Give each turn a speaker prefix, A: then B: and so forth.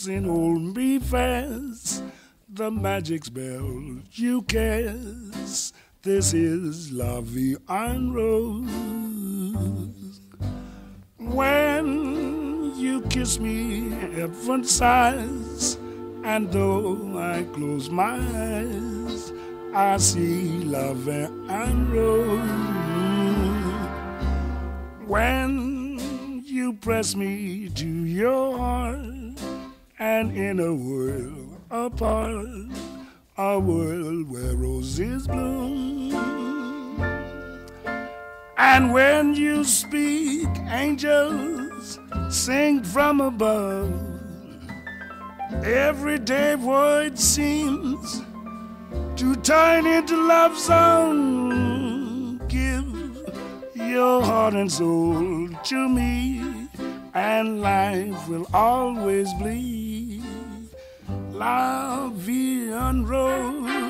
A: close and hold me fast. The magic spell you cast. This is Vie en Rose. When you kiss me, heaven sighs, and though I close my eyes, I see Vie en Rose. When you press me to your heart, and in a world apart, a world where roses bloom. And when you speak, angels sing from above. Everyday void seems to turn into love song. Give your heart and soul to me, and life will always be La Vie en Rose.